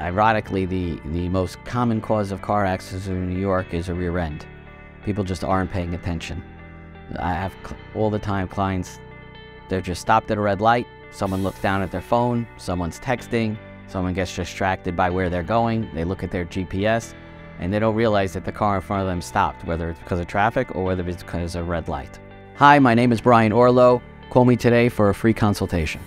Ironically, the, the most common cause of car accidents in New York is a rear end. People just aren't paying attention. I have all the time clients, they're just stopped at a red light, someone looks down at their phone, someone's texting, someone gets distracted by where they're going, they look at their GPS, and they don't realize that the car in front of them stopped, whether it's because of traffic or whether it's because of a red light. Hi, my name is Brian Orlow. Call me today for a free consultation.